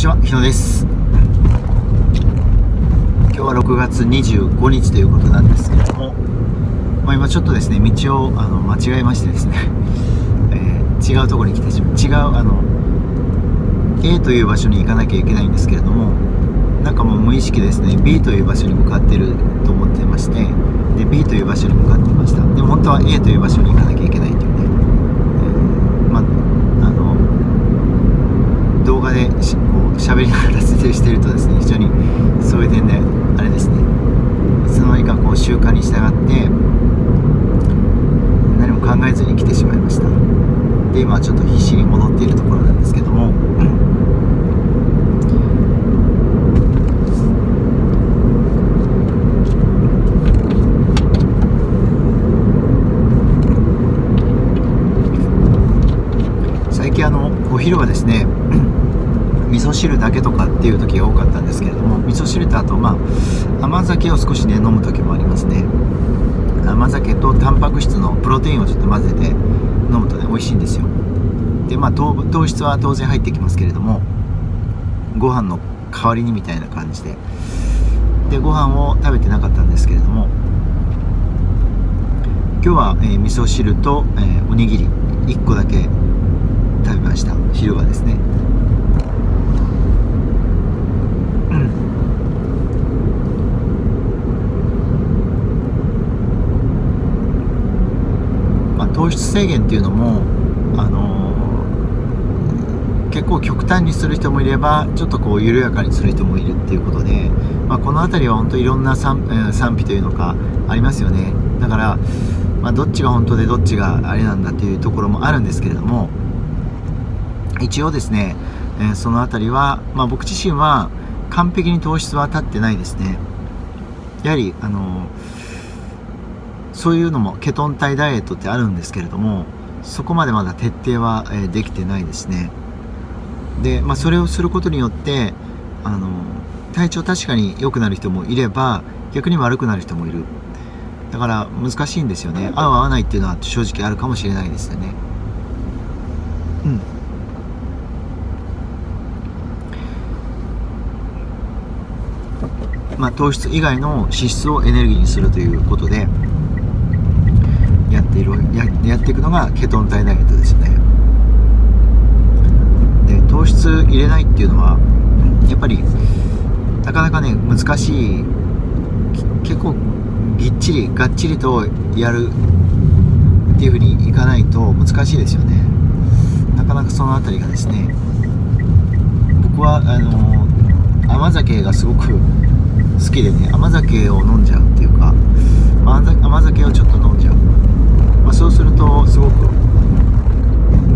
にちは、日野です。今日は6月25日ということなんですけれども、まあ、今ちょっとですね、道をあの間違えましてですね、えー違うところに来てしまう、違う、あの、A という場所に行かなきゃいけないんですけれども、なんかもう無意識ですね、B という場所に向かってると思ってまして、で、B という場所に向かってました。でも本当は A という場所に行かなきゃいけないというね、えーまあ、あの、動画で喋りながら説明してるとですね非常にそういう点であれですね。いつの間にかこう習慣に従って何も考えずに来てしまいました。で今ちょっと必死に戻っているところなんですけども。最近あのお昼はですね味噌汁だけとかっていう時が多かったんですけれども味噌汁とあとまあ甘酒を少しね飲む時もありますね。甘酒とタンパク質のプロテインをちょっと混ぜて飲むとね美味しいんですよ。でまあ糖糖質は当然入ってきますけれどもご飯の代わりにみたいな感じで。でご飯を食べてなかったんですけれども今日は、えー味噌汁と、えーおにぎり1個だけ食べました昼はですねまあ、糖質制限っていうのも、あのー結構極端にする人もいればちょっとこう緩やかにする人もいるっていうことで、まあ、この辺りは本当いろんな賛,、え賛否というのかありますよね。だから、まあ、どっちが本当でどっちがあれなんだっていうところもあるんですけれども一応ですね、えーその辺りは、まあ、僕自身は完璧に糖質は立ってないですね。やはりあのそういうのもケトン体ダイエットってあるんですけれどもそこまでまだ徹底は、えーできてないですね。で、まあ、それをすることによってあの体調確かに良くなる人もいれば逆に悪くなる人もいる。だから難しいんですよね。合う合わないっていうのは正直あるかもしれないですよね。うん。まあ、糖質以外の脂質をエネルギーにするということでややっていくのがケトン体ダイエットですね。で糖質入れないっていうのはやっぱりなかなかね難しい結構ぎっちりがっちりとやるっていうふうにいかないと難しいですよね。なかなかその辺りがですね僕はあの甘酒がすごく好きでね甘酒を飲んじゃうっていうか、甘酒をちょっと飲んじゃう、まあ、そうするとすごく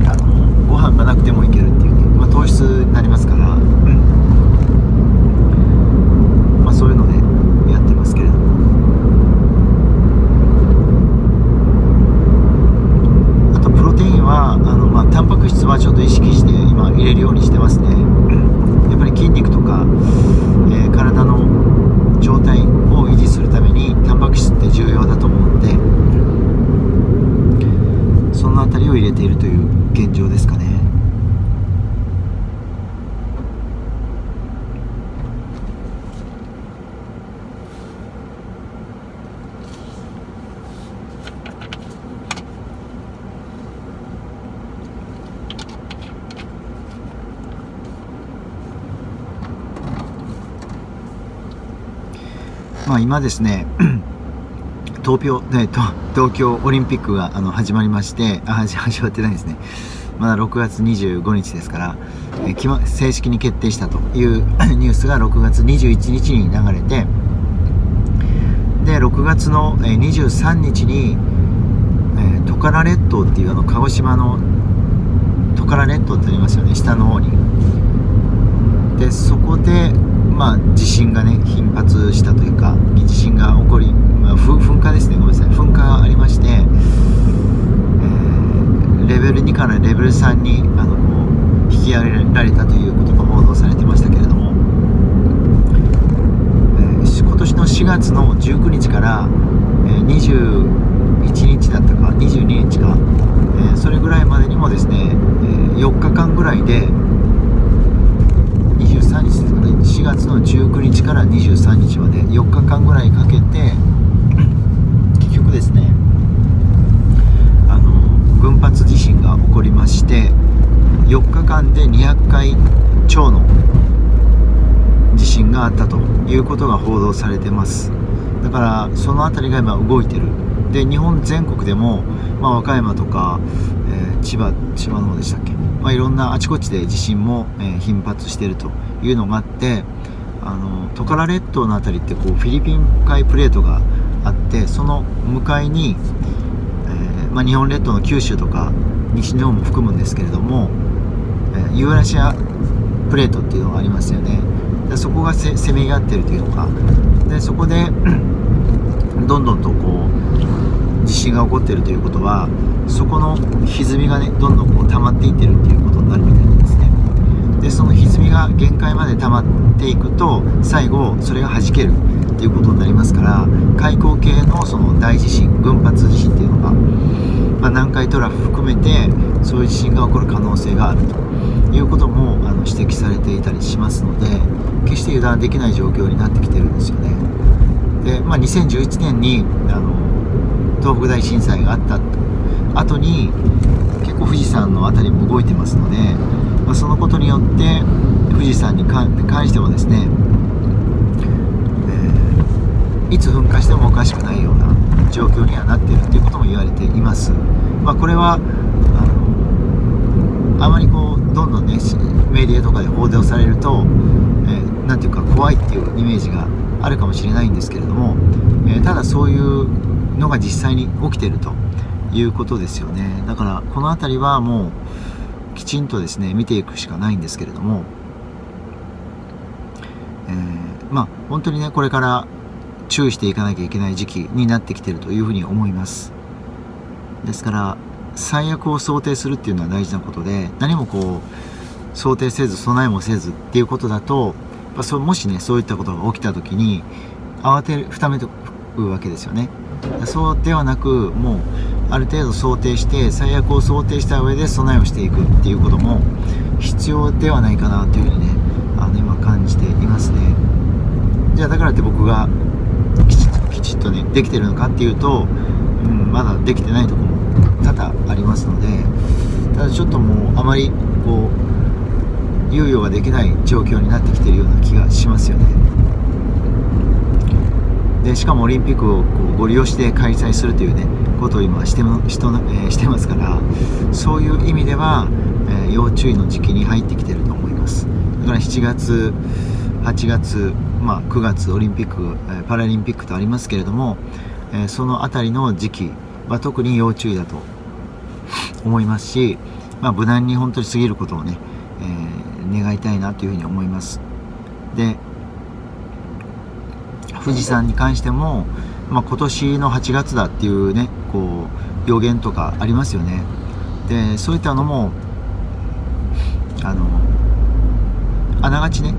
あのご飯がなくてもいいうね、まあ、糖質になりますから、まあ、そういうのでやってますけれどもあとプロテインはあの、まあ、タンパク質はちょっと意識して今入れるようにしてますねやっぱり筋肉とか、えー体の状態を維持するためにタンパク質って重要だと思うのでその辺りを入れているという現状ですかねま今ですね 東京、ね、東京オリンピックがあの始まりましてあ始まってないですね。まだ6月25日ですから、えー決ま正式に決定したという ニュースが6月21日に流れてで6月の23日に、えトカラ列島っていうあの鹿児島のトカラ列島ってありますよね下の方に。でそこで、まあ、地震がね頻発したというか地震が起こり、まあ、噴火ですね。ごめんなさい。噴火がありまして、えーレベル2からレベル3にあのこう引き上げられたということが報道されてましたけれども、えー今年の4月の19日から、えー21日だったか22日か、えーそれぐらいまでにもですね、えー4日間ぐらいで23日から23日まで4日間ぐらいかけて結局ですねあの群発地震が起こりまして4日間で200回超の地震があったということが報道されてます。だからその辺りが今動いてる。で日本全国でも、まあ、和歌山とか、えー、千葉千葉の方でしたっけ、まあ、いろんなあちこちで地震も、えー、頻発してるというのがあってあのトカラ列島の辺りってこうフィリピン海プレートがあってその向かいに、えー、まあ、日本列島の九州とか西日本も含むんですけれども、ユーラシアプレートっていうのがありますよね。でそこがせせめぎ合ってるというのか。でそこで どんどんとこう地震が起こってるということはそこの歪みがねどんどんこう溜まっていってるっていうことになるみたいなんですね。でその歪みが限界まで溜まっていくと最後それが弾けるっていうことになりますから海溝系のその大地震群発地震っていうのが、まあ、南海トラフ含めてそういう地震が起こる可能性があるということもあの指摘されていたりしますので決して油断できない状況になってきてるんですよね。で、まあ、2011年にあの東北大震災があった後に結構富士山の辺りも動いてますので、まあ、そのことによって富士山に関してもですね、え、いつ噴火してもおかしくないような状況にはなっているということも言われています、まあ、これはあのあまりこうどんどんねメディアとかで報道されると何、えー、ていうか怖いっていうイメージがあるかもしれないんですけれども、えー、ただそういうのが実際に起きてるということですよね。だからこの辺りはもうきちんとですね見ていくしかないんですけれども、えー、まあ本当にねこれから注意していかなきゃいけない時期になってきてるというふうに思います。ですから最悪を想定するっていうのは大事なことで何もこう想定せず備えもせずっていうことだとそもしねそういったことが起きた時に慌てるふためくわけですよね。そうではなくもうある程度想定して最悪を想定した上で備えをしていくっていうことも必要ではないかなというふうにねあの今感じていますね。じゃあだからって僕がきちっときちっとねできてるのかっていうと、うん、まだできてないところも多々ありますのでただちょっともうあまりこう猶予ができない状況になってきてるような気がしますよね。でしかもオリンピックをこうご利用して開催するというねことを今してもしと、えー、してますからそういう意味では、えー、要注意の時期に入ってきてると思います。だから7月8月、まあ、9月オリンピック、えー、パラリンピックとありますけれども、えその辺りの時期は特に要注意だと思いますし、まあ、無難に本当に過ぎることをね、え願いたいなというふうに思います。で富士山に関しても、まあ、今年の8月だっていうねこう予言とかありますよね。でそういったのもあのあながちね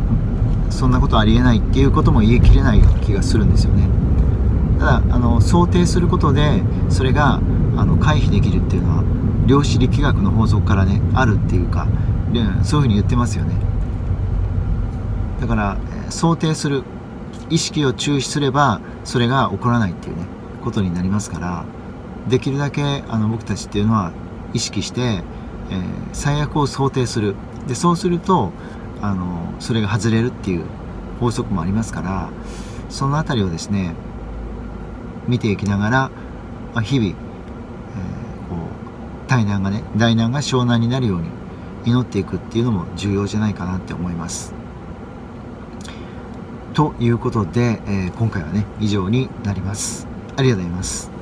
そんなことありえないっていうことも言い切れない気がするんですよね。ただあの想定することでそれがあの回避できるっていうのは量子力学の法則からねあるっていうかそういうふうに言ってますよね。だから想定する意識を中止すればそれが起こらないっていうねことになりますからできるだけあの僕たちっていうのは意識して、えー、最悪を想定する。でそうするとあのそれが外れるっていう法則もありますからその辺りをですね見ていきながら、まあ、日々、えー、こう大難がね大難が湘南になるように祈っていくっていうのも重要じゃないかなって思います。ということで、えー、今回はね以上になりますありがとうございます